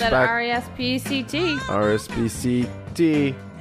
respect. It's all Gotta about that respect.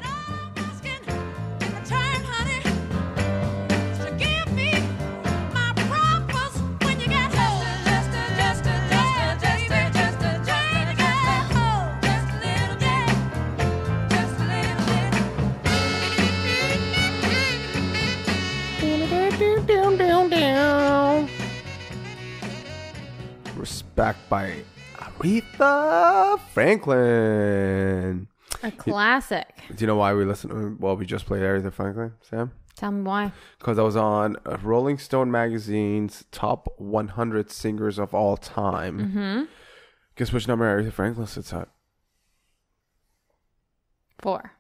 Franklin. A classic. Do you know why we listen? To, well, we just played Aretha Franklin, Sam. Tell me why. Because I was on Rolling Stone magazine's top 100 singers of all time. Mm-hmm. Guess which number Aretha Franklin sits at? Four.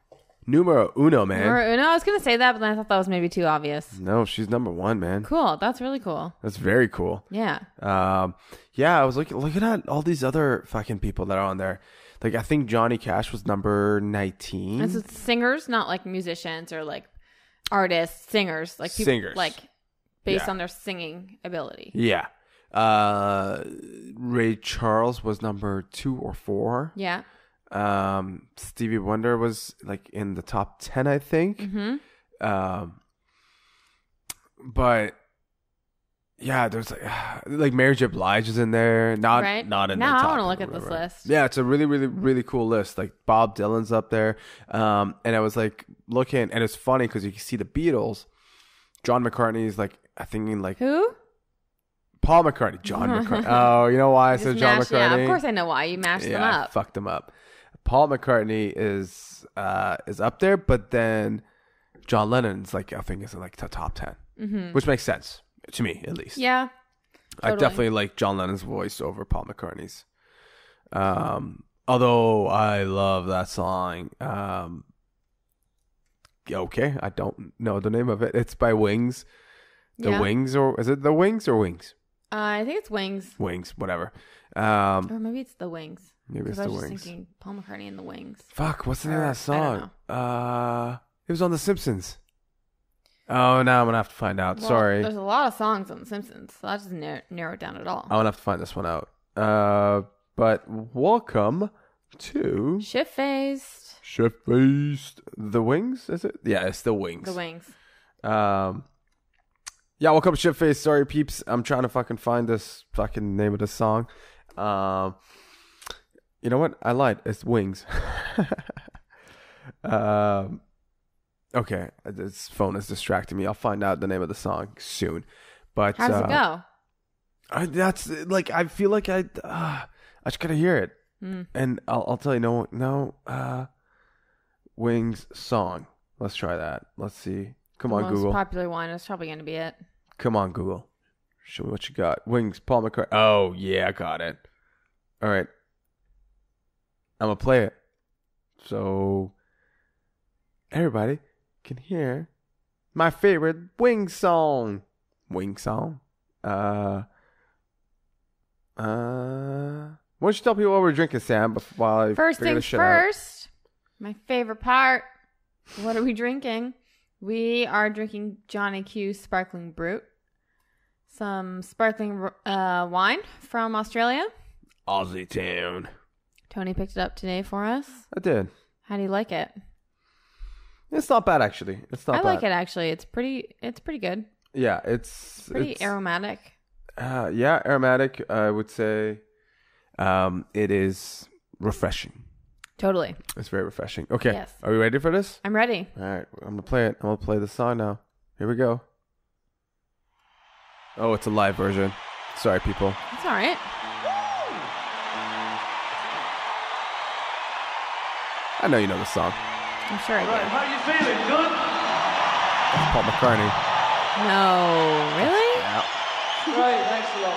Numero uno, man. Or, no, I was gonna say that, but then I thought that was maybe too obvious. no, she's number one, man. Cool. That's really cool. That's very cool. Yeah. Um, yeah, I was looking looking at all these other fucking people that are on there. Like I think Johnny Cash was number 19. This is singers, not like musicians or like artists, singers, like people, Singers. like based Yeah. on their singing ability. Yeah. Uh, Ray Charles was number two or four. Yeah. Um, Stevie Wonder was like in the top ten, I think. Mm-hmm. Um, but yeah, there's like like Mary J. Blige is in there. Not Right. not in Now I top. wanna look at this list. Yeah, it's a really really really cool list. Like Bob Dylan's up there. Um, and I was like looking, and it's funny because you can see the Beatles. John McCartney is like I think in like Who? Paul McCartney. John McCartney. Oh, you know why I said John mash- McCartney? Yeah, of course I know why you mashed them yeah, up. fucked them up. Paul McCartney is uh is up there, but then John Lennon's like I think is in like the top 10 Mm-hmm. which makes sense to me at least. Yeah. I definitely like John Lennon's voice over Paul McCartney's. Um, although I love that song. Um, okay, I don't know the name of it. It's by Wings. The Yeah. Wings, or is it the Wings or Wings? Uh, I think it's Wings, Wings, whatever. Um, or maybe it's the Wings. maybe it's Because I the was Wings. just thinking Paul McCartney and the Wings. Fuck, what's the name of that song? Uh, it was on The Simpsons. Oh, now I'm gonna have to find out. Well, Sorry, There's a lot of songs on The Simpsons, so that doesn't narrow, narrow it down at all. I'm gonna have to find this one out. Uh, but welcome to Shit faced. Shift Faced. The Wings, is it? Yeah, it's the Wings. The Wings. Um, yeah, welcome to Shift Faced. Sorry, peeps. I'm trying to fucking find this fucking name of the song. Um, you know what? I lied. It's Wings. um, okay, this phone is distracting me. I'll find out the name of the song soon. But How does uh, it go? I, that's like I feel like I uh, I just gotta hear it, Mm. and I'll I'll tell you no no uh, Wings song. Let's try that. Let's see. Come on, Most Google. popular one is probably going to be it. Come on, Google. Show me what you got. Wings, Paul McCartney. Oh yeah, I got it. All right, I'm gonna play it, so everybody can hear my favorite wing song. Wing song. Uh. Uh. Why don't you tell people what we're drinking, Sam? Before, while I First figure this things shit out? first, my favorite part. What are we drinking? We are drinking Johnny Q Sparkling Brut, some sparkling uh, wine from Australia. Aussie Town. Tony picked it up today for us. I did. How do you like it? It's not bad actually. It's not I bad. like it actually. It's pretty. It's pretty good. Yeah, it's Pretty it's, aromatic. Uh, yeah, aromatic. I would say, um, it is refreshing. Totally. It's very refreshing. Okay, Yes. are we ready for this? I'm ready. All right, I'm gonna play it. I'm gonna play the song now. Here we go. Oh, it's a live version. Sorry, people. It's all right. I know you know the song. I'm sure I Right, how are you feeling? Good? It's Paul McCartney. No, really? Yeah. Great, thanks a lot.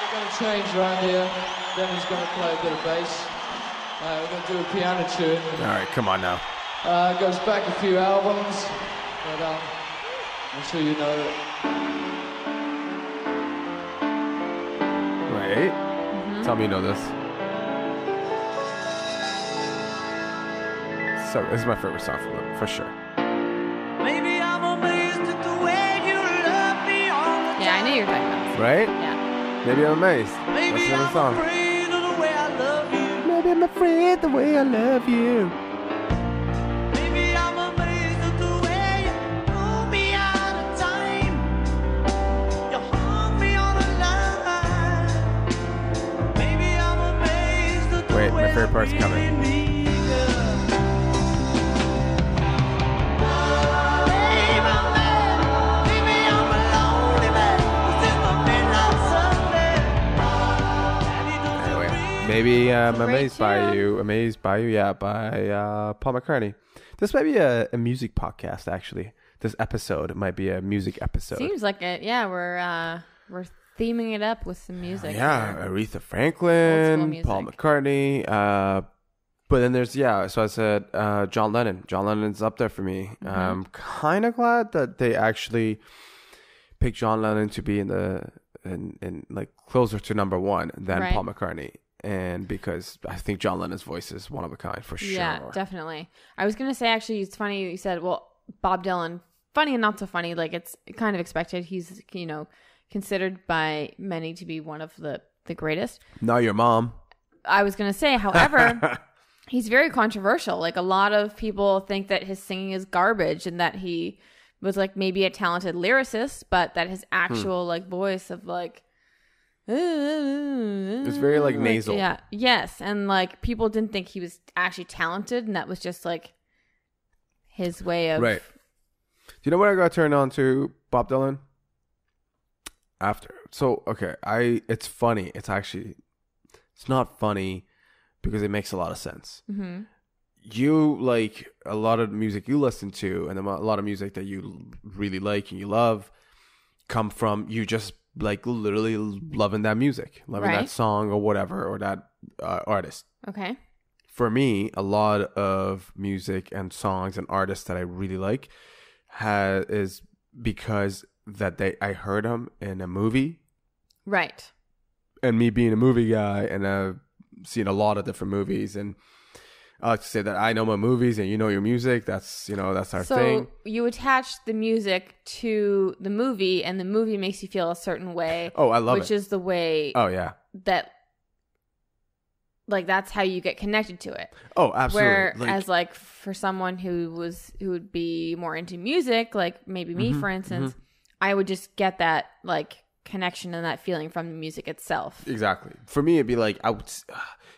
We're going to change around here. Denny's going to play a bit of bass. Uh, we're going to do a piano tune. All right, come on now. Uh, it goes back a few albums, but um, I'm sure you know it. Wait. Mm-hmm. Tell me you know this. So this is my favorite song from them, for sure. Maybe I'm amazed at the way you love me all the Yeah, I knew you were talking about. Right? Yeah. Maybe I'm amazed. Maybe That's the I'm song. afraid of the way I love you. Maybe I'm afraid the way I love you. Maybe I'm amazed at the way you pull me out of time. You hung me on a line. Maybe I'm amazed at the Wait, my way favorite part's coming. Maybe um, amazed by you. Amazed by you. Yeah, by uh, Paul McCartney. This might be a, a music podcast. Actually, this episode might be a music episode. Seems like it. Yeah, we're uh we're theming it up with some music. Yeah. Aretha Franklin. Paul McCartney. Uh, but then there's yeah. So I said uh, John Lennon. John Lennon's up there for me. Mm-hmm. I'm kind of glad that they actually picked John Lennon to be in the in, in like closer to number one than Right. Paul McCartney. And because I think John Lennon's voice is one of a kind for sure. Yeah, definitely. I was gonna say actually, it's funny you said. Well, Bob Dylan, funny and not so funny. Like it's kind of expected. He's you know considered by many to be one of the the greatest. Not your mom. I was gonna say, however, he's very controversial. Like a lot of people think that his singing is garbage and that he was like maybe a talented lyricist, but that his hmm. actual like voice of like it's very, like, nasal. Yeah. Yes, and like people didn't think he was actually talented, and that was just like his way of Right. Do you know what I got turned on to Bob Dylan? After. So, okay, I it's funny. It's actually it's not funny because it makes a lot of sense. hmm You like a lot of music you listen to and a lot of music that you really like and you love come from you just like literally loving that music, loving Right. that song or whatever or that uh, artist Okay. for me, a lot of music and songs and artists that I really like ha- is because that they I heard them in a movie, Right. and me being a movie guy and seen a lot of different movies, and I like to say that I know my movies and you know your music. That's you know that's our thing. so thing. you attach the music to the movie, and the movie makes you feel a certain way. Oh, I love it. which it. is the way oh yeah. that like that's how you get connected to it Oh, absolutely. whereas Like- like, for someone who was who would be more into music like maybe me Mhm, for instance i would just get that like connection and that feeling from the music itself Exactly. For me, it'd be like I would,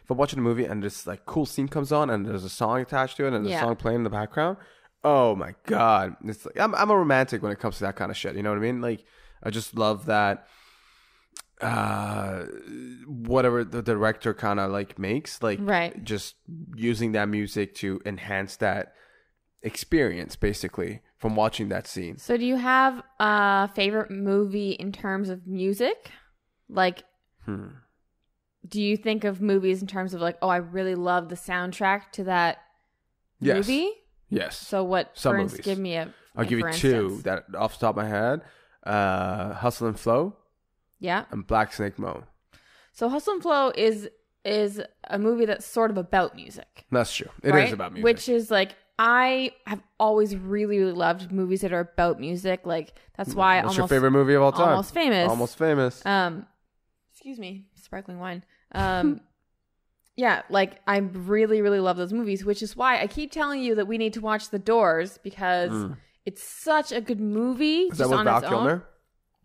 if I'm watching a movie and this like cool scene comes on and there's a song attached to it and there's Yeah. a song playing in the background. Oh my god! It's like I'm I'm a romantic when it comes to that kind of shit. You know what I mean? Like I just love that. Uh, whatever the director kind of like makes, like Right. just using that music to enhance that experience, basically from watching that scene. so do you have a favorite movie in terms of music like Hmm. Do you think of movies in terms of like oh i really love the soundtrack to that Yes. movie Yes. so what Some for movies. give me a I'll a give you two instance. that off the top of my head. Uh, Hustle and Flow yeah and Black Snake Moan. So Hustle and Flow is is a movie that's sort of about music. That's true. It is right? about music. Which is like I have always really, really loved movies that are about music. Like that's why What's almost your favorite movie of all time? almost famous. Almost famous. um excuse me, sparkling wine. Um yeah, like I really, really love those movies, which is why I keep telling you that we need to watch The Doors because it's such a good movie. Mm. is that just with on Val its own. Kilmer?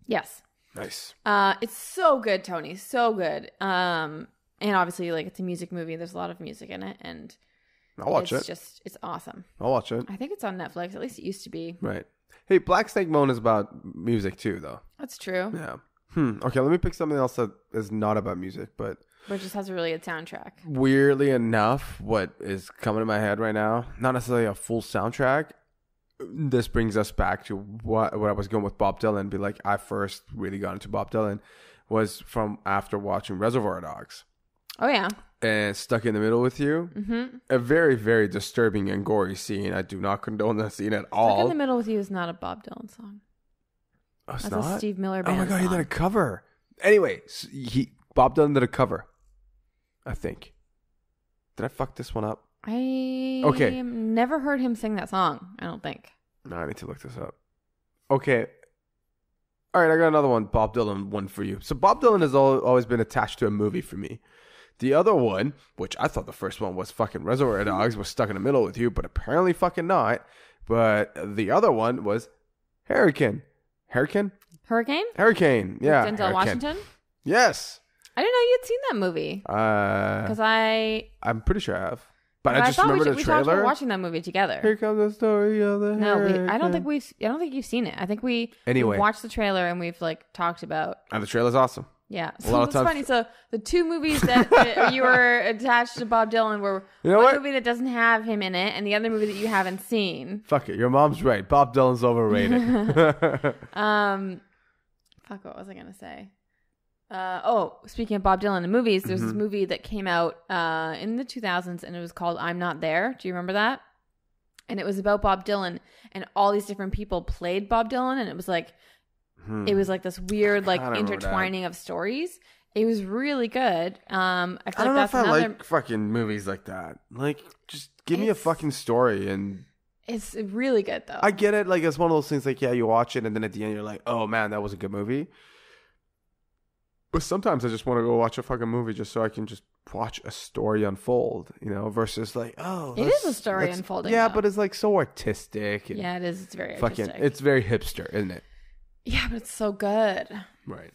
Yes. Nice. Uh, it's so good, Tony. So good. Um, and obviously, like it's a music movie. There's a lot of music in it, and I'll watch it's it. just it's awesome. I'll watch it. I think it's on Netflix. At least it used to be. Right. Hey, Black Snake Moan is about music too, though. That's true. Yeah. Hmm. Okay, let me pick something else that is not about music, but But it just has a really good soundtrack. weirdly enough, what is coming to my head right now, not necessarily a full soundtrack. This brings us back to what what I was going with Bob Dylan. Be like, I first really got into Bob Dylan was from after watching Reservoir Dogs Oh yeah. and Stuck in the Middle with You. Mm-hmm. A very very disturbing and gory scene. I do not condone that scene at all. Stuck in the Middle with You is not a Bob Dylan song. Oh, it's That's not? a Steve Miller Oh my god, he did a cover. Anyway, he Bob Dylan did a cover. I think. Did I fuck this one up? I Okay. never heard him sing that song. I don't think. No, I need to look this up. Okay. All right, I got another one. Bob Dylan one for you. So Bob Dylan has al- always been attached to a movie for me. The other one, which I thought the first one was fucking Reservoir Dogs, was stuck in the middle with you, but apparently fucking not. But the other one was Hurricane. Hurricane? Hurricane? Hurricane. Yeah. Denzel Hurricane. Washington? Yes. I didn't know you'd seen that movie. Uh, Because I. I'm pretty sure I have. But I, just thought we, remember should- the we talked trailer. about watching that movie together. Here comes the story of the no, we, I don't think we've. I don't think you've seen it. I think we Anyway. we watched the trailer and we've like talked about. And the trailer's awesome. Yeah, A so lot of it's times- funny. So the two movies that, that you were attached to Bob Dylan were You know one what? movie that doesn't have him in it, and the other movie that you haven't seen. Fuck it. Your mom's right. Bob Dylan's overrated. Um, fuck, what was I gonna say? Uh, oh, speaking of Bob Dylan and movies, there's Mm-hmm. this movie that came out uh, in the 2000s, and it was called "I'm Not There." Do you remember that? And it was about Bob Dylan, and all these different people played Bob Dylan, and it was like Hmm. it was like this weird like kinda remember that. intertwining of stories. It was really good. Um, I feel I don't like know that's if I another. like fucking movies like that. Like, just give me a It's- fucking story and It's really good though. I get it. Like, it's one of those things. Like, yeah, you watch it and then at the end you're like, oh man, that was a good movie. But sometimes I just want to go watch a fucking movie just so I can just watch a story unfold, you know, versus like, oh, It is a story let's- unfolding, Yeah, though. but it's like so artistic. And yeah, it is. It's very fucking, artistic. it's very hipster, isn't it? yeah, but it's so good. Right.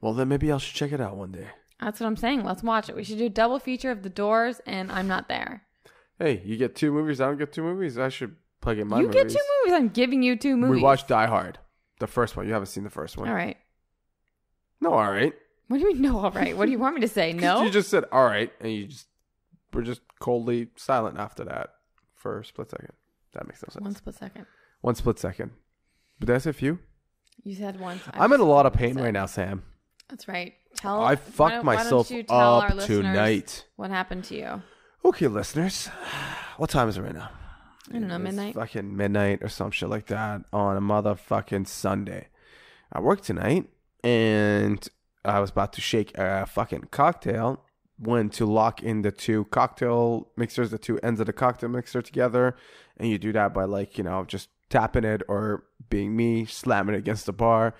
Well, then maybe I should check it out one day. That's what I'm saying. Let's watch it. We should do a double feature of The Doors and I'm Not There. Hey, you get two movies. I don't get two movies. I should plug in my you movies. get two movies. I'm giving you two movies. We watched Die Hard, the first one. You haven't seen the first one. All right. No, all right. What do you mean? No. All right. What do you want me to say? No. You just said all right, and you just were just coldly silent after that for a split second. That makes no sense. One split second. One split second. But that's a few. You said once. I'm in a lot of pain right now, Sam. That's right. Tell. I why fucked don't- why don't myself you tell our up listeners tonight. What happened to you? Okay, listeners. What time is it right now? I don't know. It's Midnight. fucking midnight or some shit like that on a motherfucking Sunday. I work tonight and I was about to shake a fucking cocktail. Went to lock in the two cocktail mixers, the two ends of the cocktail mixer together. And you do that by like, you know, just tapping it or being me, slamming it against the bar.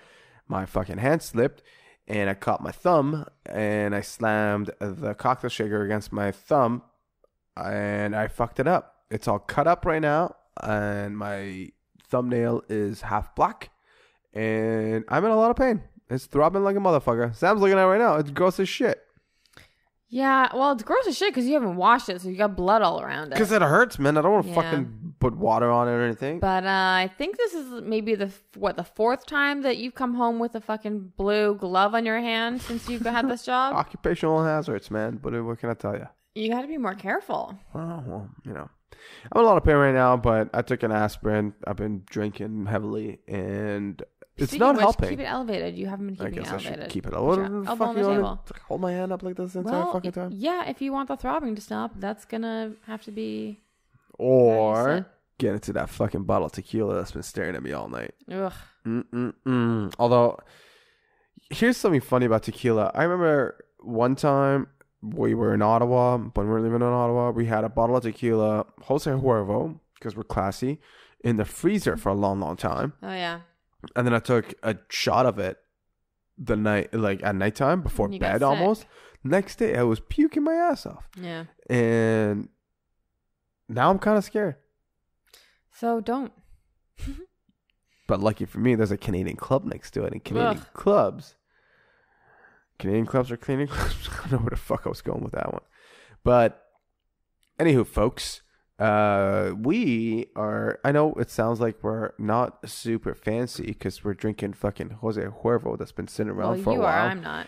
My fucking hand slipped and I caught my thumb and I slammed the cocktail shaker against my thumb and I fucked it up. It's all cut up right now, and my thumbnail is half black, and I'm in a lot of pain. It's throbbing like a motherfucker. Sam's looking at it right now. It's gross as shit. Yeah. Well, it's gross as shit because you haven't washed it, so you got blood all around it. Because it hurts, man. I don't want to Yeah. fucking put water on it or anything. But uh, I think this is maybe the f- what the fourth time that you've come home with a fucking blue glove on your hand since you've had this job. Occupational hazards, man. But uh, what can I tell you? You got to be more careful. Oh, well, you know. I'm in a lot of pain right now, but I took an aspirin. I've been drinking heavily, and it's Speaking not which, helping. Keep it elevated. You haven't been I keeping guess it I should elevated. keep it. Put What your the elbow fuck on you the table. hold my hand up like this the entire Well, fucking time? yeah. If you want the throbbing to stop, that's gonna have to be. Or get into that fucking bottle of tequila that's been staring at me all night. Ugh. Mm-mm-mm. Although, here's something funny about tequila. I remember one time we were in Ottawa, when we were living in Ottawa, we had a bottle of tequila, Jose Cuervo, because we're classy, in the freezer for a long, long time. Oh yeah. And then I took a shot of it the night, like at nighttime before you got bed sick. almost. Next day, I was puking my ass off. Yeah. And now I'm kind of scared. So don't. But lucky for me, there's a Canadian club next to it. And Canadian Ugh. clubs, Canadian clubs are Canadian clubs. I don't know where the fuck I was going with that one. But anywho, folks, uh, we are. I know it sounds like we're not super fancy because we're drinking fucking Jose Cuervo that's been sitting around Well, for a you while, are. I'm not.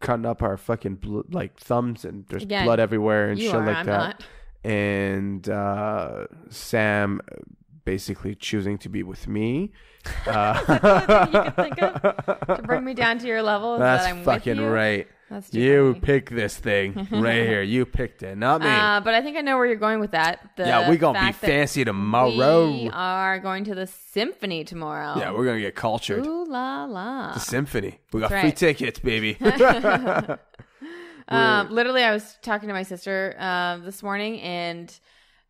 cutting up our fucking bl- like thumbs, and there's Again, blood everywhere and shit are. like I'm that not. and uh, Sam basically choosing to be with me. Uh, Is the thing you could think of to bring me down to your level? That's that I'm fucking with you? right. That's too You funny. pick this thing right here. You picked it, not me. Uh, but I think I know where you're going with that. The yeah, we gonna be fact that fancy tomorrow. We are going to the symphony tomorrow. yeah, we're gonna get cultured. Ooh la la. The symphony. We got That's free right. tickets, baby. Um, literally, I was talking to my sister uh, this morning, and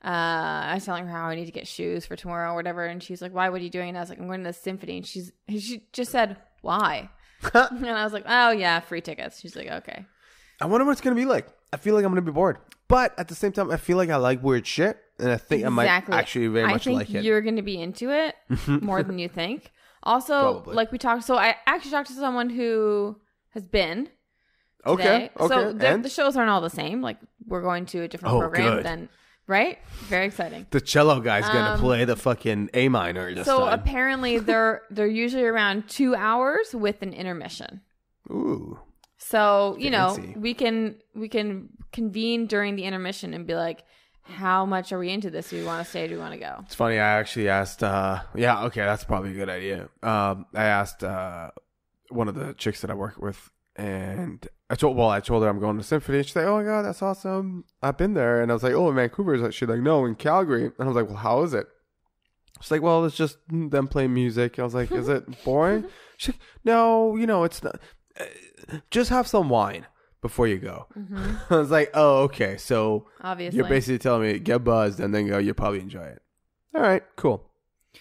uh, I was telling her how I need to get shoes for tomorrow or whatever, and she's like, "Why? What are you doing?" And I was like, "I'm going to the symphony." And she's she just said, "Why?" and I was like, "Oh yeah, free tickets." She's like, "Okay." I wonder what it's gonna be like. I feel like I'm gonna be bored, but at the same time, I feel like I like weird shit, and I think I might actually very I much like it. You're going to be into it more than you think. Also, Probably. like we talked, so I actually talked to someone who has been. Okay, today. okay, So the, the shows aren't all the same. Like we're going to a different Oh, program good. than right. Very exciting. the cello guy's gonna Um, play the fucking A minor this So time. apparently they're they're usually around two hours with an intermission. Ooh, So you know we can we can convene during the intermission and be like, how much are we into this? Do we want to stay? Do we want to go? it's funny. I actually asked. uh Yeah, okay, that's probably a good idea. Um, I asked uh one of the chicks that I work with, and I told well, I told her I'm going to symphony. She's like, "Oh my god, that's awesome! I've been there." And I was like, "Oh, in Vancouver?" She's like, "No, in Calgary." And I was like, "Well, how is it?" She's like, "Well, it's just them playing music." I was like, "Is it boring?" She's like, "No, you know, it's not. uh, Just have some wine before you go." I was like, "Oh, okay." So Obviously, you're basically telling me get buzzed and then go. You'll probably enjoy it. All right, cool.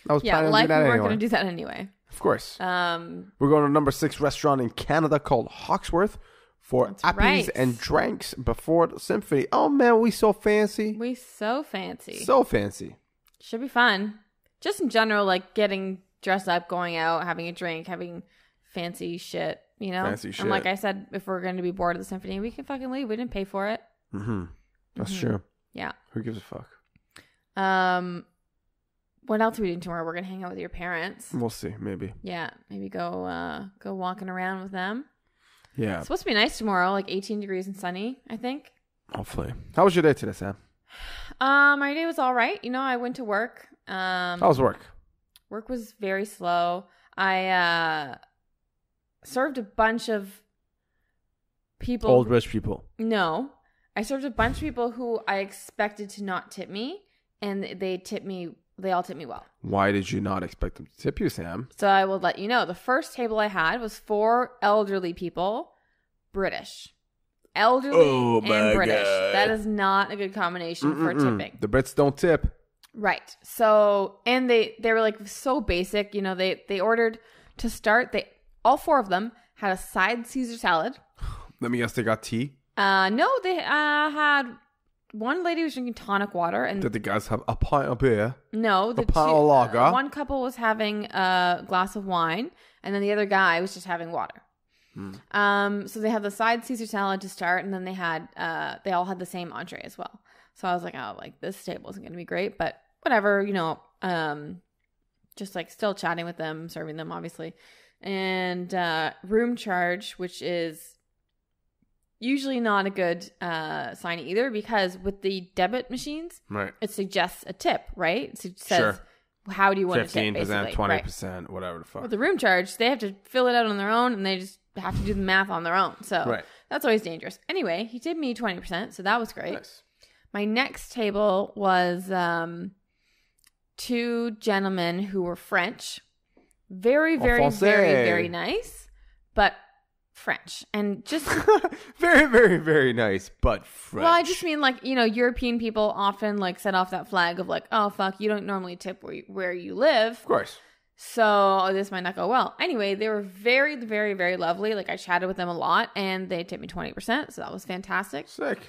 I was yeah. planning Like we weren't anyway. going to do that anyway. Of course. Um, We're going to number six restaurant in Canada called Hawksworth for That's appies right. and drinks before the symphony. Oh man, we so fancy. we so fancy. So fancy. Should be fun. Just in general, like getting dressed up, going out, having a drink, having fancy shit. You know. Fancy shit. And like. I said, if we're going to be bored of the symphony, we can fucking leave. We didn't pay for it. Mm-hmm. That's Mhm. true. Yeah. Who gives a fuck? Um, what else are we doing tomorrow? We're gonna hang out with your parents. We'll see. Maybe. Yeah, maybe go uh go walking around with them. Yeah. It's supposed to be nice tomorrow, like 18 degrees and sunny. I think. Hopefully. How was your day today, Sam? Um, my day was all right. You know, I went to work. Um, How was work? work was very slow. I uh served a bunch of people. Old rich people. No, I served a bunch of people who I expected to not tip me, and they tipped me. They all tipped me well. Why did you not expect them to tip you, Sam? So I will let you know. The first table I had was four elderly people, British. Elderly Oh and British. God. That is not a good combination for Mm-mm-mm. tipping. The Brits don't tip. Right. So and they they were like so basic, you know, they they ordered to start they all four of them had a side Caesar salad. Let me guess. They got tea. Uh no, they uh had one lady was drinking tonic water and Did the guys have a pint of beer? No, the pint of lager? uh, one couple was having a glass of wine, and then the other guy was just having water. Hmm. Um, so they had the side Caesar salad to start, and then they had uh, they all had the same entree as well. So I was like, oh, like this table isn't going to be great, but whatever, you know. Um, just like still chatting with them, serving them, obviously, and uh, room charge, which is usually not a good uh, sign either, because with the debit machines, Right. it suggests a tip, right? It says Sure. how do you want to tip, Fifteen percent, basically. twenty Right. percent, whatever the fuck. With the room charge, they have to fill it out on their own, and they just have to do the math on their own. So Right. that's always dangerous. Anyway, he tipped me twenty percent, so that was great. Nice. My next table was um, two gentlemen who were French, very, very, very, very nice, but French, and just very, very, very nice, but French. Well, I just mean like you know, European people often like set off that flag of like, oh fuck, you don't normally tip where you, where you live, of course. so this might not go well. Anyway, they were very, very, very lovely. Like I chatted with them a lot, and they tipped me twenty percent, so that was fantastic. Sick.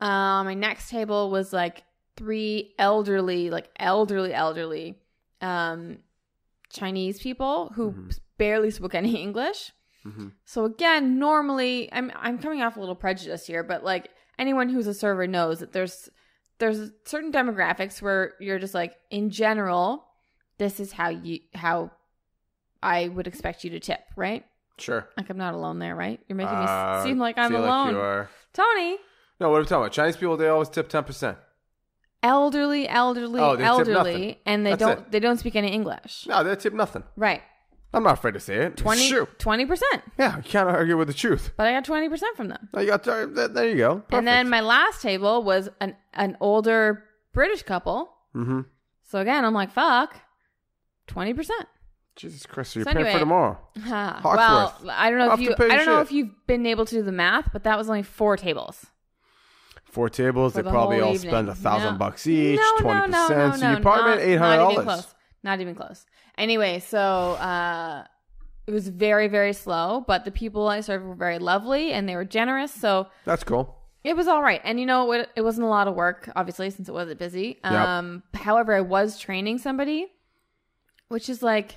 Um, my next table was like three elderly, like elderly, elderly, um, Chinese people who Mhm. barely spoke any English. Hmm So again, normally I'm I'm coming off a little prejudice here, but like anyone who's a server knows that there's there's certain demographics where you're just like in general, this is how you how I would expect you to tip, right? Sure. Like I'm not alone there, right? You're making Uh, me seem like I'm feel alone. you are. Tony, No, what are we talking about? Chinese people, they always tip ten percent. elderly, elderly, Oh, elderly, and they That's don't it. they don't speak any English. No, they tip nothing. Right. I'm not afraid to say it. 20 Shoot. percent. Yeah, you can't argue with the truth. But I got twenty percent from them. You got there, there you go. And then my last table was an an older British couple. mm-hmm. So again, I'm like, fuck, twenty percent. Jesus Christ, so you're So paying anyway- for tomorrow. well, I don't know if you. I don't know if you've been able to do the math, but that was only four tables. Four tables. For They the probably all evening. spend a thousand No. bucks each, twenty no, no, percent. So you probably not, made eight hundred dollars. Not even close. Anyway, so uh, it was very, very slow, but the people I served were very lovely and they were generous. So That's cool. it was all right. And you know, it, it wasn't a lot of work, obviously, since it wasn't busy. Yep. Um, however, I was training somebody, which is like,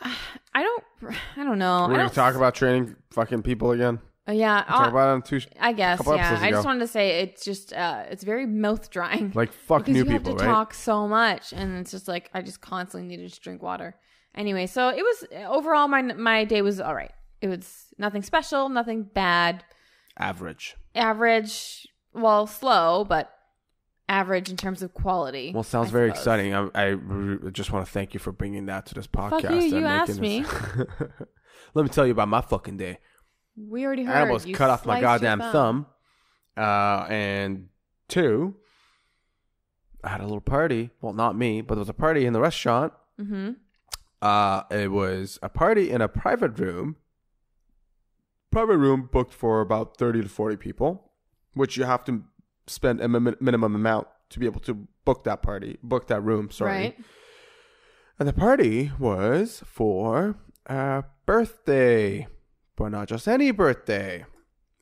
I don't, I don't know. We're gonna talk about training fucking people again. Uh, yeah, Talk uh, about it on two. I guess. couple Yeah, episodes I just wanted to say it's just, uh, it's very mouth drying. Like fuck because new you have to right? talk so much and it's just like i just constantly needed to drink water anyway so it was overall my my day was all right it was nothing special nothing bad Average. average well slow but average in terms of quality Well, sounds I very suppose. exciting. I, I re- just want to thank you for bringing that to this podcast. you, you asked this- Let me tell you about my fucking day. We already heard I almost you cut off my goddamn thumb. Uh, and two, I had a little party. Well, not me, but there was a party in the restaurant. mm-hmm Uh, it was a party in a private room. Private room booked for about 30 to 40 people, which you have to spend a min- minimum amount to be able to book that party, book that room, sorry. right And the party was for a birthday, but not just any birthday.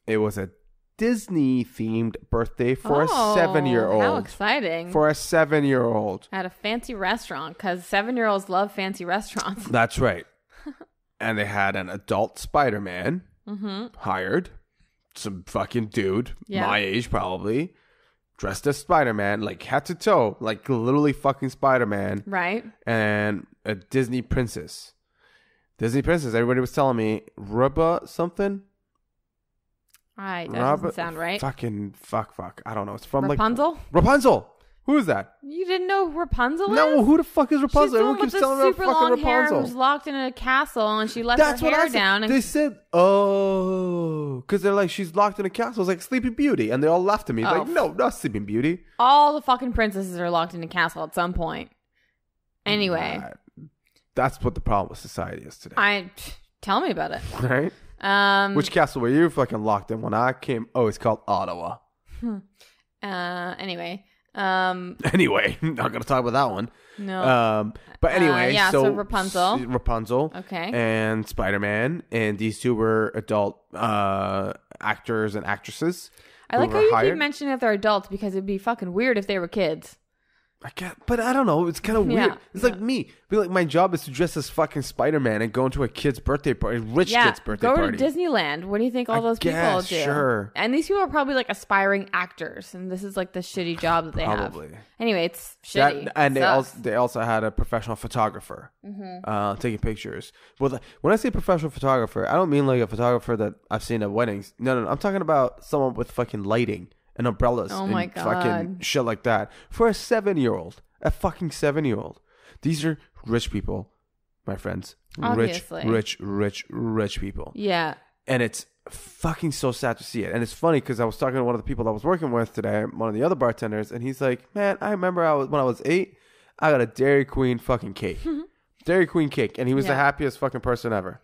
It was a Disney themed birthday for Oh, a seven year old. how exciting For a seven year old. at a fancy restaurant because seven year olds love fancy restaurants That's right. and they had an adult Spider Man mm-hmm hired, some fucking dude, Yeah. my age probably, dressed as Spider Man, like head to toe, like literally fucking Spider Man. right and a Disney princess. Disney princess. Everybody was telling me Ruba something. I that doesn't sound right Fucking fuck, fuck. I don't know. It's from rapunzel like Rapunzel. Who is that? You didn't know who Rapunzel No, is? who the fuck is Rapunzel? She's Everyone keeps telling me super long hair Rapunzel. who's locked in a castle and she lets That's her what hair I said. down. And They said, oh, because they're like she's locked in a castle. It's like Sleeping Beauty, and they all laughed at me. Oh. Like, no, not Sleeping Beauty. all the fucking princesses are locked in a castle at some point. Anyway, that's what the problem with society is today, I tell me about it. right? Um, Which castle were you fucking locked in when I came? Oh, it's called Ottawa. uh, anyway, um, Anyway, not gonna talk about that one. no, Um, but anyway, Uh, yeah, so, so Rapunzel. Rapunzel, okay, and Spider Man, and these two were adult uh, actors and actresses. I like how you hired. keep mentioning that they're adults because it'd be fucking weird if they were kids. I can't, but I don't know. It's kind of Yeah, weird. It's like me. Be like, my job is to dress as fucking Spider Man and go into a kid's birthday party, rich yeah, kid's birthday go party. to Disneyland. What do you think all I those people do? sure. And these people are probably like aspiring actors, and this is like the shitty job that they Probably. have. Anyway, it's That- shitty. and they also they also had a professional photographer Mm-hmm. uh, taking pictures. Well, when I say professional photographer, I don't mean like a photographer that I've seen at weddings. No, no, no I'm talking about someone with fucking lighting and umbrellas. Oh and Fucking shit like that for a seven year old, a fucking seven year old. These are rich people, my friends. Obviously. Rich, rich, rich, rich people yeah. and it's fucking so sad to see it. And it's funny because I was talking to one of the people I was working with today, one of the other bartenders, and he's like, "Man, I remember I was when I was eight, I got a Dairy Queen fucking cake, Dairy Queen cake, and he was the happiest fucking person ever."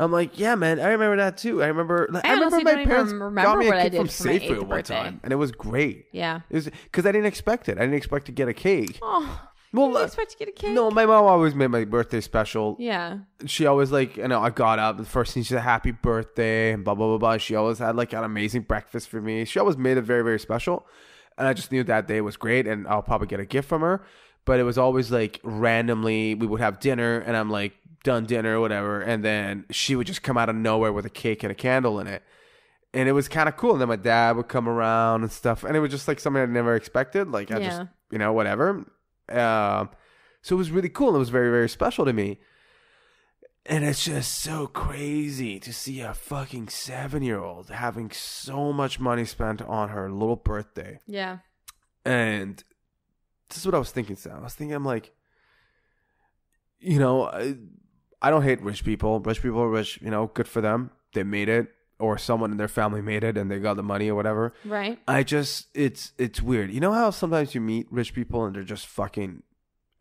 I'm like, "Yeah, man, I remember that too. I remember, like, I I, remember my parents remember got me a cake from Safeway one birthday. time, and it was great. Yeah. It was because I didn't expect it. I didn't expect to get a cake. Oh, Well, you uh, expect to get a cake? No, my mom always made my birthday special Yeah. she always like you know I got up the first thing she said happy birthday and blah blah blah blah. She always had like an amazing breakfast for me. She always made it very very special, and I just knew that day was great, and I'll probably get a gift from her. But it was always like randomly we would have dinner, and I'm like done dinner or whatever, and then she would just come out of nowhere with a cake and a candle in it. And it was kind of cool. And then my dad would come around and stuff. And it was just like something I never expected. Like, I just, you know, whatever. Um, so it was really cool. It was very, very special to me. And it's just so crazy to see a fucking seven year old having so much money spent on her little birthday. Yeah. And this is what I was thinking, Sam. I was thinking, I'm like, you know, I, I don't hate rich people. Rich people are rich, you know, good for them. They made it, or someone in their family made it and they got the money or whatever. Right. I just, it's, it's weird. You know how sometimes you meet rich people and they're just fucking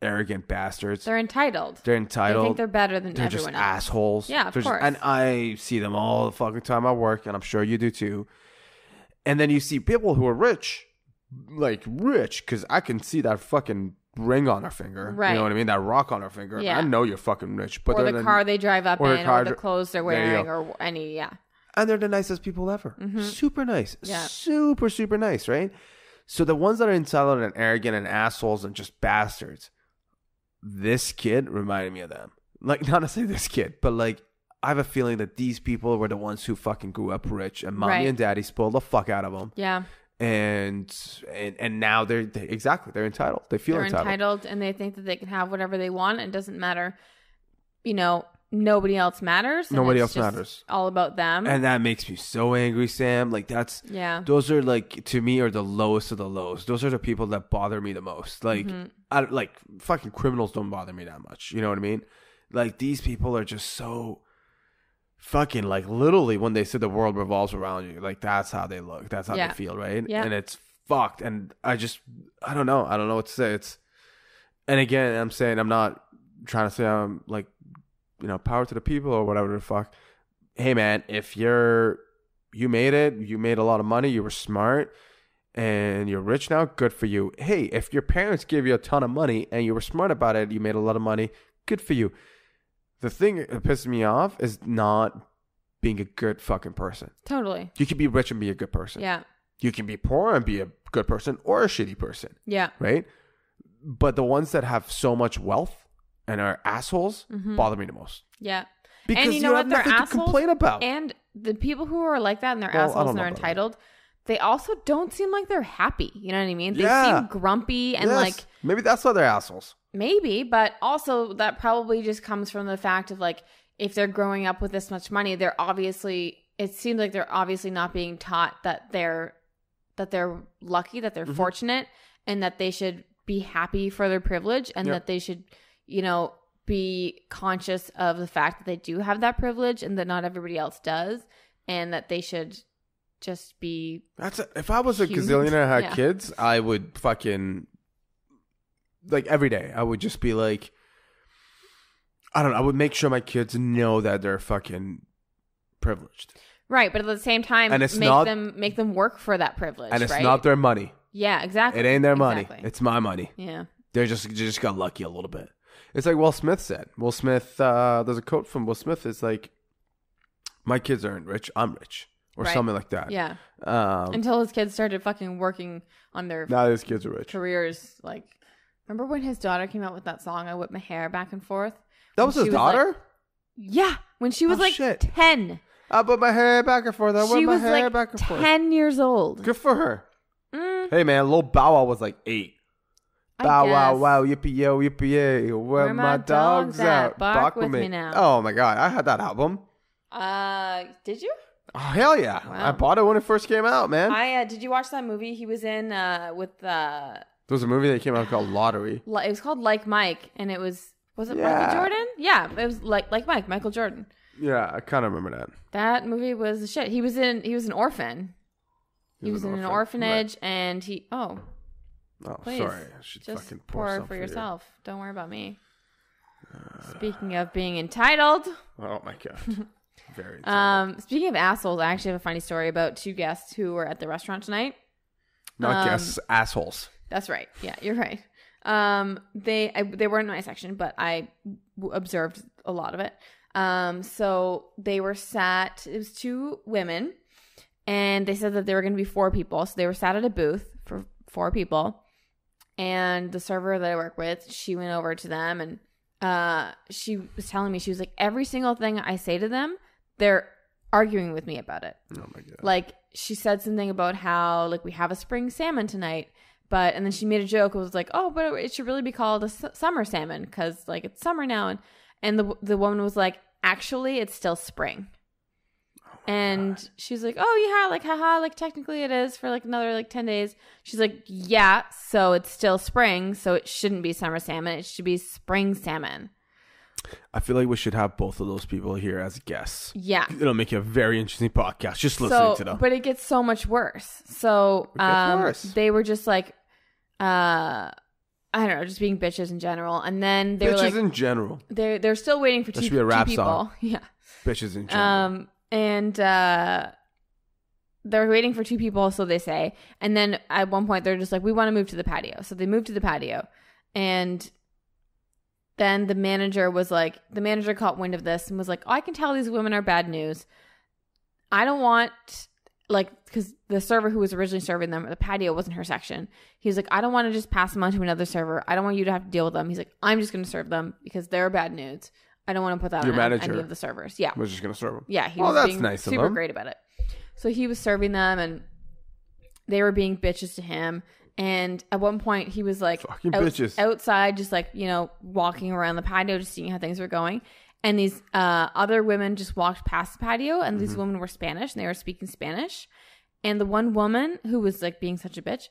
arrogant bastards? They're entitled. They're entitled. They think they're better than They're just else. assholes. Yeah, of They're just- course. and I see them all the fucking time at work, and I'm sure you do too. And then you see people who are rich, like rich, because I can see that fucking ring on her finger. Right. You know what I mean? That rock on her finger. Yeah. I know you're fucking rich. But or the the- car they drive up or in, or the clothes they're wearing, or any yeah. and they're the nicest people ever. Super nice. Mm-hmm. Yeah. Super, super nice, right? So the ones that are entitled and arrogant and assholes and just bastards, this kid reminded me of them. Like, not necessarily this kid, but like, I have a feeling that these people were the ones who fucking grew up rich and mommy Right. and daddy spoiled the fuck out of them. Yeah, And, and, and now they're, they, exactly, they're entitled. They feel they're entitled. entitled. and they think that they can have whatever they want. It doesn't matter. You know, nobody else matters. Nobody else matters. All about them. And that makes me so angry, Sam. Like, that's, yeah, those are like to me are the lowest of the lows. Those are the people that bother me the most. Like, Mm-hmm. I, like fucking criminals don't bother me that much. You know what I mean? Like these people are just so fucking like literally when they said the world revolves around you, like that's how they look. That's how Yeah. they feel, right? Yeah. And it's fucked. And I just I don't know. I don't know what to say. It's and again, I'm saying I'm not trying to say I'm like you know power to the people or whatever the fuck. Hey man, if you're you made it, you made a lot of money, you were smart, and you're rich now, good for you. Hey, if your parents gave you a ton of money and you were smart about it, you made a lot of money, good for you. The thing that pisses me off is not being a good fucking person. totally. You can be rich and be a good person. Yeah, You can be poor and be a good person or a shitty person, yeah, right? But the ones that have so much wealth and are assholes bother me the most. yeah. Because Mm-hmm. and you know you what? They're nothing to complain about. And the people who are like that and they're Well, assholes and they're about that. entitled, they also don't seem like they're happy. You know what I mean? They Yeah. seem grumpy and Yes. like maybe that's why they're assholes. Maybe, but also that probably just comes from the fact of like if they're growing up with this much money, they're obviously it seems like they're obviously not being taught that they're that they're lucky, that they're Mm-hmm. fortunate and that they should be happy for their privilege and Yep. that they should, you know, be conscious of the fact that they do have that privilege and that not everybody else does and that they should just be That's a, if I was a gazillionaire and had Yeah. kids, I would fucking like every day. I would just be like, I don't know. I would make sure my kids know that they're fucking privileged, right, but at the same time And it's make not- them make them work for that privilege. and it's right? not their money. Yeah, exactly. It ain't their money. Exactly. It's my money. yeah. They're just they just got lucky a little bit. It's like Will Smith said. Will Smith. Uh, there's a quote from Will Smith. It's like, "My kids aren't rich. I'm rich," or Right. something like that. Yeah. Um, Until his kids started fucking working on their now his kids are rich. careers. Like, remember when his daughter came out with that song, I Whip My Hair Back and Forth? That was his was like- daughter. Yeah. When she was Oh, like shit. 10. I put my hair back and forth. I whip She my was hair like back and forth. 10 years old. Good for her. Mm, Hey man, little Bow Wow was like eight. I Bow wow guess. wow yippee yo yippee yay. Where, my, dogs, out? Bark with me now. Oh my god, I had that album. Uh, did you? Oh hell yeah, Wow. I bought it when it first came out, man. I uh, did you watch that movie he was in uh with uh there was a movie that came out called Lottery. it was called Like Mike and it was was it Yeah. Michael Jordan? Yeah, it was like like Mike, Michael Jordan. Yeah, I kind of remember that. That movie was the shit. He was in he was an orphan. He, was, in an orphanage and he oh Oh, please sorry, I should just fucking pour, pour for you. yourself. Don't worry about me. Speaking of being entitled, Oh my god, very. um, speaking of assholes, I actually have a funny story about two guests who were at the restaurant tonight. Not um, guests, assholes. That's right. Yeah, you're right. Um, they I, they weren't in my section, but I w- observed a lot of it. Um, so they were sat. It was two women, and they said that there were going to be four people. So they were sat at a booth for four people, and the server that I work with, she went over to them and uh, she was telling me she was like every single thing I say to them, they're arguing with me about it Oh my god. like she said something about how like we have a spring salmon tonight but and then she made a joke it was like oh but it should really be called a su- summer salmon because like it's summer now and and the the woman was like actually it's still spring and she's like oh yeah like haha like technically it is for like another like 10 days she's like yeah so it's still spring so it shouldn't be summer salmon it should be spring salmon I feel like we should have both of those people here as guests. yeah It'll make a very interesting podcast. Just listening so, to them. But it gets so much worse. So um, worse. they were just like, uh, I don't know, just being bitches in general. And then they Bitches were like, in general. they're they're still waiting for That two, should be a rap people. song. Yeah. Bitches in general. Um, and uh, they're waiting for two people, so they say. And then at one point, they're just like, we want to move to the patio. So they move to the patio. And then the manager was like, the manager caught wind of this and was like, oh, I can tell these women are bad news. I don't want, like, because the server who was originally serving them, the patio wasn't her section. He was like, I don't want to just pass them on to another server. I don't want you to have to deal with them. He's like, I'm just going to serve them because they're bad nudes. I don't want to put that Your on any of the servers. Yeah. We're just gonna serve them. Yeah, he Oh, was being nice super great about it. So he was serving them, and they were being bitches to him. And at one point, he was like Fucking out- bitches. outside, just like you know, walking around the patio, just seeing how things were going. And these uh, other women just walked past the patio, and Mm-hmm. these women were Spanish, and they were speaking Spanish. And the one woman who was like being such a bitch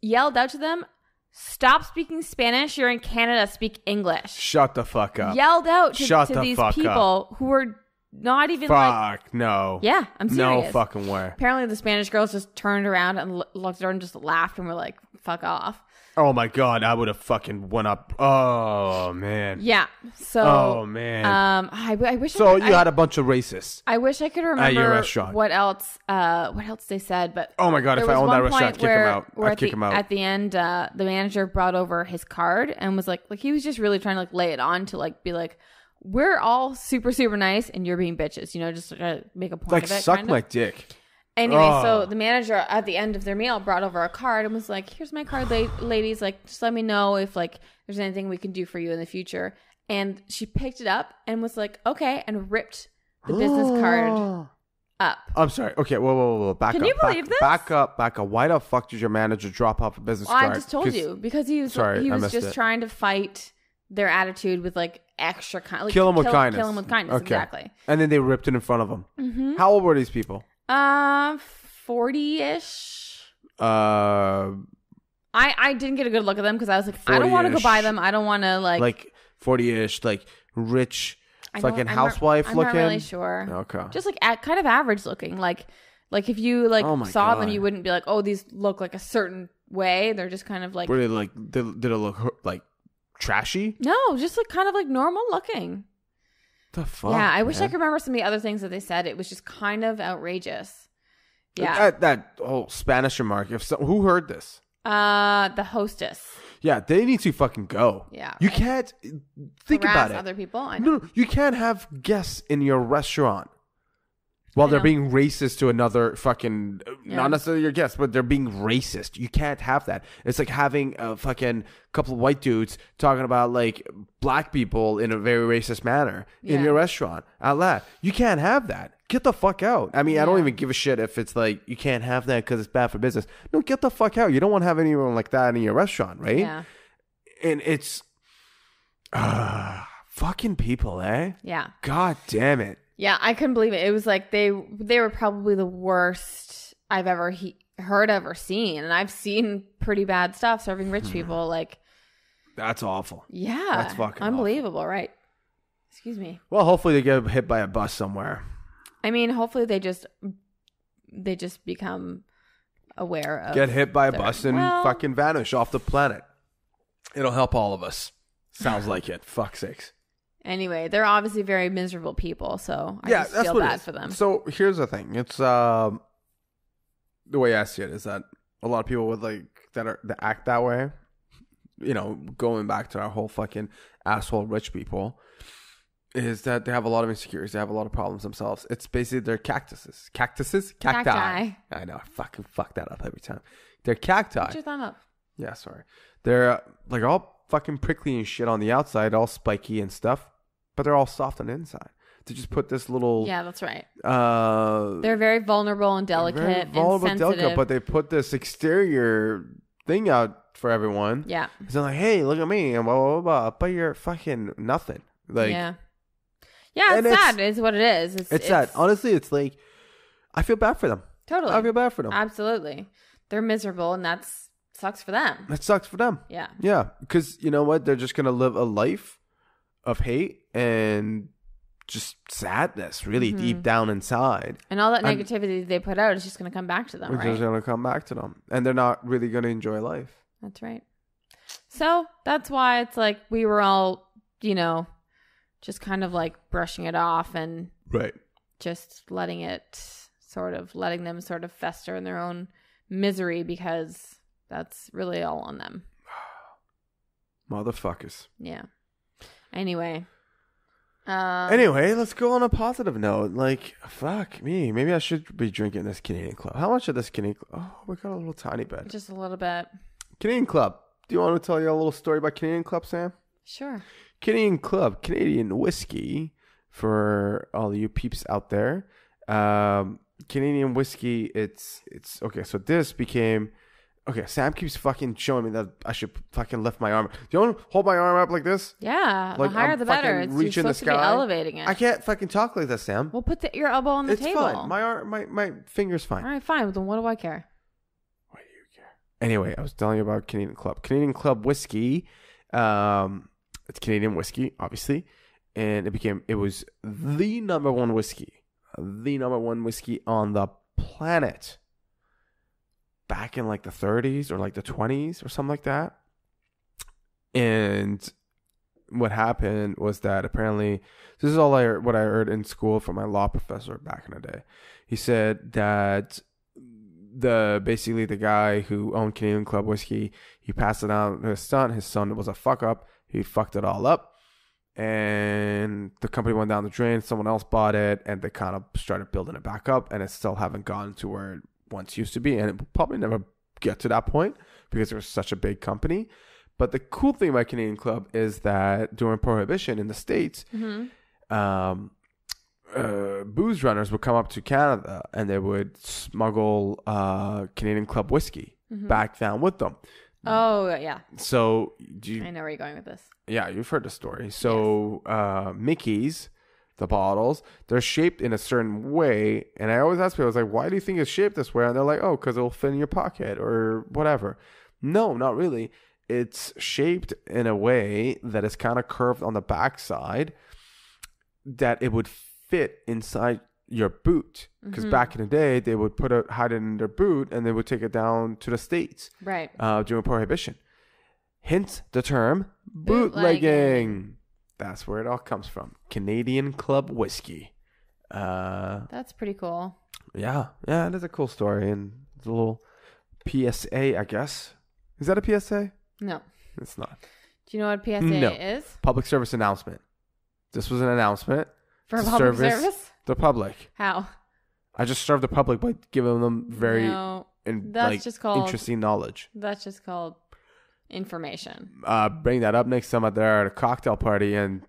yelled out to them, "Stop speaking Spanish! You're in Canada. Speak English." Shut the fuck up. Yelled out to, Shut to the these fuck up. people who were not even like Fuck no. yeah, I'm No fucking way. Apparently, the Spanish girls just turned around and lo- looked at her and just laughed and were like, "Fuck off." Oh my god, I would have fucking went up. Oh man. Yeah. So, Oh man. um, I, I wish. so I, could, you I, had a bunch of racists. I wish I could remember what else. Uh, what else they said, but Oh my god, if I owned that restaurant, I'd kick where, him out. I'd at kick the, him out. At the end, uh, the manager brought over his card and was like, like he was just really trying to like lay it on to like be like, we're all super super nice and you're being bitches, you know, just to make a point like of it. suck my of. dick. Anyway, so Oh. the manager at the end of their meal brought over a card and was like, "Here's my card, la- ladies. Like, just let me know if like there's anything we can do for you in the future." And she picked it up and was like, "Okay," and ripped the business card up. I'm sorry. Okay, whoa, whoa, whoa. Back Can up. you back, believe this? Back up, back up. Why the fuck did your manager drop off a business Well, card? I just told you because he was Sorry, he was just it. trying to fight their attitude with like extra kind, like Kill him with kindness. Kill him with kindness, Okay. exactly. And then they ripped it in front of him. Mm-hmm. How old were these people? Uh, forty ish. Uh, I I didn't get a good look at them because I was like, I don't want to go 40-ish. buy them. I don't want to like. like forty-ish, like rich, I don't- fucking I'm not- housewife I'm looking. not really sure. Okay. Just like at, kind of average looking. Like like if you like Oh my saw them, God. you wouldn't be like, oh, these look like a certain way. They're just kind of like Were they like? Did, did it look like trashy? no, just like kind of like normal looking. The fuck? yeah, I wish I man? could remember some of the other things that they said. It was just kind of outrageous. Yeah. That, that whole Spanish remark. If so, who heard this? Uh, the hostess. Yeah, they need to fucking go. Yeah, You right. can't think Harass about it. other people. I know. No, no, you can't have guests in your restaurant while I they're being racist to another fucking Yeah. not necessarily your guest, but they're being racist. You can't have that. It's like having a fucking couple of white dudes talking about like black people in a very racist manner in your restaurant out loud. You can't have that. Get the fuck out. I mean, I don't even give a shit if it's like you can't have that because it's bad for business. No, get the fuck out. You don't want to have anyone like that in your restaurant, right? Yeah. And it's uh, fucking people, eh? Yeah. God damn it. Yeah, I couldn't believe it. It was like they they were probably the worst I've ever he- heard of or seen, and I've seen pretty bad stuff serving rich people. Like, That's awful. yeah, Hmm. That's fucking unbelievable, right? Excuse me. Well, hopefully they get hit by a bus somewhere. I mean, hopefully they just they just become aware of Get hit by a bus and well, fucking vanish off the planet. It'll help all of us. Sounds like it. Fuck sakes. Anyway, they're obviously very miserable people, so I yeah, just that's feel bad for them. So here's the thing. It's um the way I see it is that a lot of people with like that are that act that way, you know, going back to our whole fucking asshole rich people, is that they have a lot of insecurities. They have a lot of problems themselves. It's basically they're cactuses. Cactuses? Cacti. Cacti. I know. I fucking fuck that up every time. They're cacti. Put your thumb up. Yeah, sorry. They're uh, like all fucking prickly and shit on the outside, all spiky and stuff, but they're all soft on the inside. To just put this little Yeah, that's right. uh They're very vulnerable and delicate very and vulnerable, sensitive. delicate, but they put this exterior thing out for everyone. yeah, It's like, hey, look at me, and blah blah blah, blah but you're fucking nothing. Like yeah, yeah. It's it's- sad. It's what it is. It's, it's sad. Honestly, it's like I feel bad for them. Totally. I feel bad for them. Absolutely. They're miserable and that's sucks for them. That sucks for them. Yeah. Yeah, because you know what? They're just gonna live a life of hate and just sadness, really Mm-hmm. deep down inside, And all that I'm- negativity they put out is just going to come back to them, it's right? is gonna come back to them, and they're not really gonna enjoy life. That's right. So that's why it's like we were all, you know, just kind of like brushing it off and Right. just letting it sort of letting them sort of fester in their own misery because that's really all on them. Motherfuckers. Yeah. Anyway. Um, Anyway, let's go on a positive note. Like, fuck me. Maybe I should be drinking this Canadian Club. How much of this Canadian Club? Oh, we got a little tiny bit. just a little bit. Canadian Club. Do you want to tell you a little story about Canadian Club, Sam? Sure. Canadian Club, Canadian whiskey for all you peeps out there. Um, Canadian whiskey. It's it's okay. So this became okay. Sam keeps fucking showing me that I should fucking lift my arm. Do you want to hold my arm up like this? Yeah. Like, the higher I'm the better. It's, reaching you're the supposed to be sky. elevating it. I can't fucking talk like this, Sam. Well, put the, your elbow on the it's table. fine. My arm, my my fingers fine. All right, fine. Then what do I care? Why do you care? Anyway, I was telling you about Canadian Club. Canadian Club whiskey. Um, it's Canadian whiskey, obviously, and it became it was the number one whiskey, the number one whiskey on the planet. Back in like the 30s or like the 20s or something like that. And what happened was that apparently this is all I what I heard in school from my law professor back in the day. He said that the basically the guy who owned Canadian Club whiskey, he passed it on to his son. His son was a fuck up. He fucked it all up. And the company went down the drain. Someone else bought it and they kind of started building it back up. And it still haven't gotten to where once used to be. And it will probably never get to that point because it was such a big company. But the cool thing about Canadian Club is that during Prohibition in the States, um, uh, booze runners would come up to Canada and they would smuggle uh, Canadian Club whiskey back down with them. Oh, yeah. So, do you, I know where you're going with this. yeah, you've heard the story. So, uh, Mickey's, the bottles, they're shaped in a certain way. And I always ask people, I was like, why do you think it's shaped this way? And they're like, oh, because it'll fit in your pocket or whatever. No, not really. It's shaped in a way that is kind of curved on the backside that it would fit inside your boot. Because back in the day, they would put it, hide it in their boot and they would take it down to the States Right. uh, during Prohibition. Hence the term Bootlegging. bootlegging. That's where it all comes from. Canadian Club whiskey. Uh, That's pretty cool. yeah, yeah, it is a cool story and it's a little PSA, I guess. Is that a PSA? No. It's not. Do you know what PSA No. is? Public service announcement. This was an announcement For public service service? the public. How? I just served the public by giving them very No. that's like, just called- interesting knowledge. That's just called information. uh, bring that up next time they're at a cocktail party and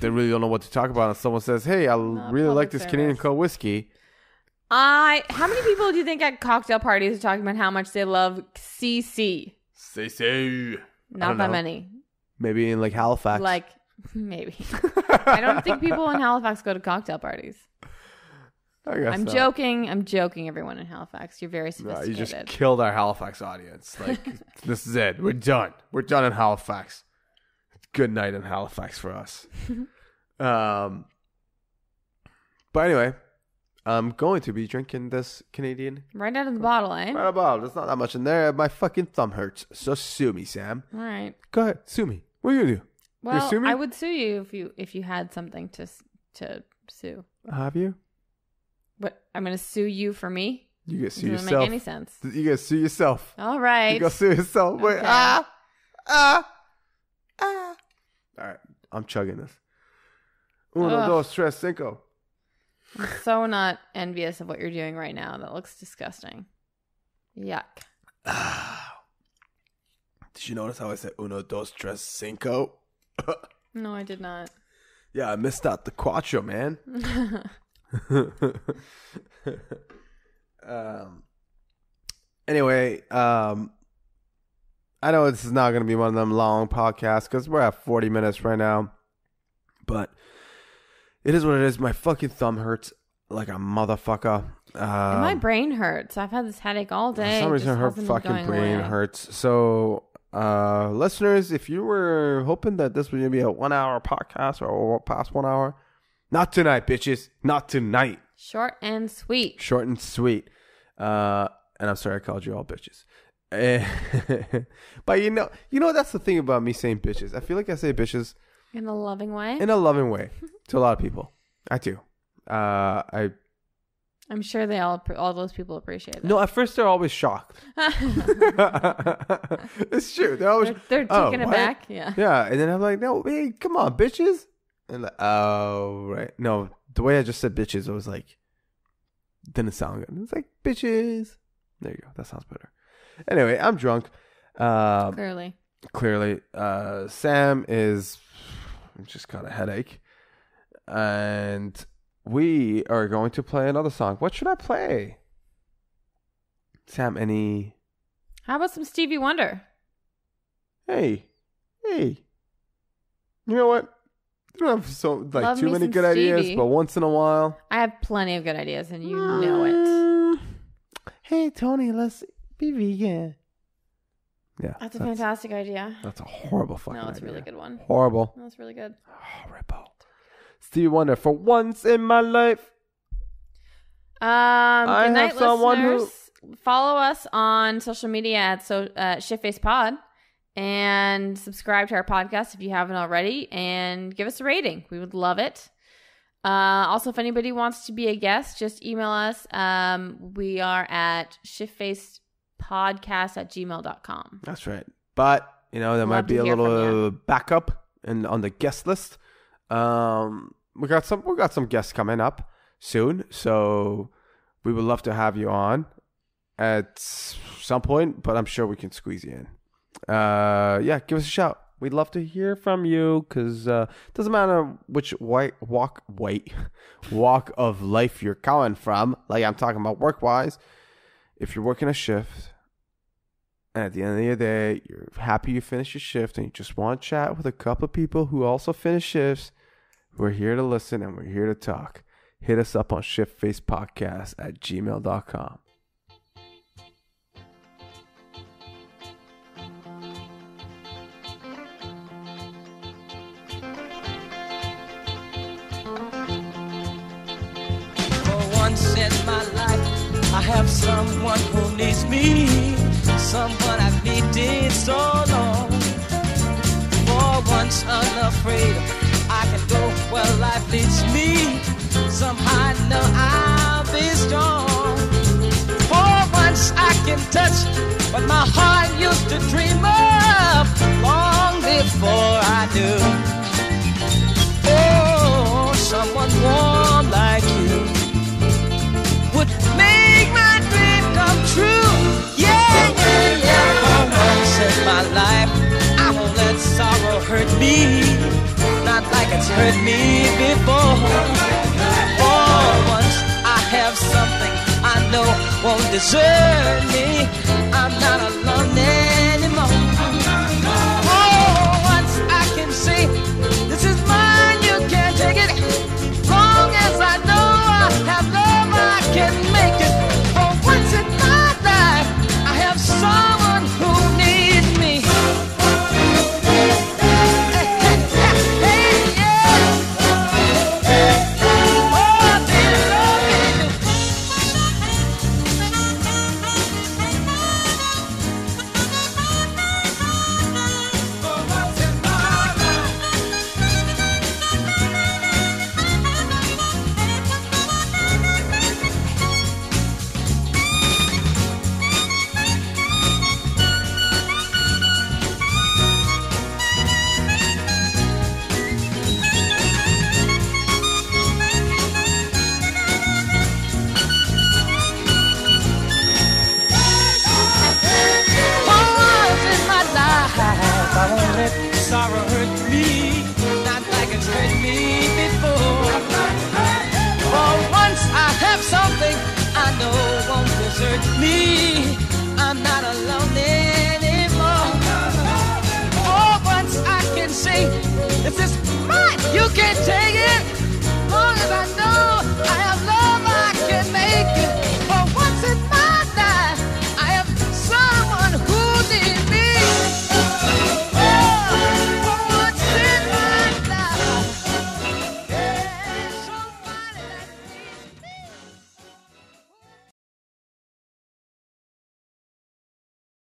they really don't know what to talk about. And someone says, "Hey, I Not really like this Canadian service. Club whiskey." I. How many people do you think at cocktail parties are talking about how much they love CC? Say, Not that know. many. maybe in like Halifax. Like maybe. I don't think people in Halifax go to cocktail parties. I guess I'm not. joking. I'm joking. Everyone in Halifax, you're very No, you sophisticated. just killed our Halifax audience. Like this is it. We're done. We're done in Halifax. Good night in Halifax for us. um. But anyway, I'm going to be drinking this Canadian right out of the bottle, eh? right about. There's not that much in there. My fucking thumb hurts. So sue me, Sam. All right. Go ahead, sue me. What are you gonna do? Well, sue me? I would sue you if you if you had something to s- to sue. Have you? But I'm going to sue you for me. You get sue Doesn't yourself. make any sense. You get sue yourself. All right. You go sue yourself. Wait, Okay. ah, ah, ah. All right, I'm chugging this. Uno, Ugh. dos, tres, cinco. I'm so not envious of what you're doing right now. That looks disgusting. Yuck. Did you notice how I said uno, dos, tres, cinco? No, I did not. yeah, I missed out the quattro, man. um. Anyway, um, I know this is not going to be one of them long podcasts because we're at 40 minutes right now, but it is what it is. My fucking thumb hurts like a motherfucker. Um, And my brain hurts. I've had this headache all day. for some reason, her fucking brain away. hurts. So, uh, listeners, if you were hoping that this was going to be a one hour podcast or past one hour, not tonight, bitches. Not tonight. Short and sweet. Short and sweet. Uh, and I'm sorry I called you all bitches. But you know, you know that's the thing about me saying bitches. I feel like I say bitches In a loving way. in a loving way to a lot of people. I do. Uh, I I'm sure they all all those people appreciate it. No, at first they're always shocked. it's true. They're always They're, they're "Oh, taking it back. Yeah. Yeah, and then I'm like, no, hey, come on, bitches. And like, oh, right. No, the way I just said bitches, it was like, didn't sound good. It's like bitches. There you go. That sounds better. Anyway, I'm drunk. Uh, Clearly. clearly, uh, Sam is just got a headache, and we are going to play another song. What should I play? Sam, any? How about some Stevie Wonder? Hey, hey. You know what? You don't have so like Love too me many some good ideas, Stevie. but once in a while, I have plenty of good ideas, and you know it. Mm. Hey Tony, let's be vegan. Yeah, That's a fantastic idea. That's a horrible fucking. No, it's a idea. really good one. Horrible. That's really good. Horrible. Stevie Wonder. For once in my life, Um, I good night, have someone who- listeners. Follow us on social media at so uh, Shiftface Pod and subscribe to our podcast if you haven't already, and give us a rating. We would love it. Uh, also, if anybody wants to be a guest, just email us. Um, we are at shiftfacedpodcast at gmail.com. that's right. But you know there might be a little backup and on the guest list. Um, we got some. We got some guests coming up soon, so we would love to have you on at some point. But I'm sure we can squeeze you in. Uh, yeah, give us a shout. We'd love to hear from you because uh, doesn't matter which white walk, white walk of life you're coming from. Like I'm talking about work wise. If you're working a shift, and at the end of the day, you're happy you finished your shift and you just want to chat with a couple of people who also finish shifts, we're here to listen and we're here to talk. Hit us up on shiftfacepodcast at gmail.com. someone who needs me, someone I've needed so long. For once unafraid, I can go where life leads me. Somehow I know I'll be strong. For once I can touch what my heart used to dream of long before I knew. Oh, someone warm true. Yeah, yeah, yeah. For once in my life, I won't let sorrow hurt me. Not like it's hurt me before. For once, I have something I know won't desert me. I'm not alone anymore. I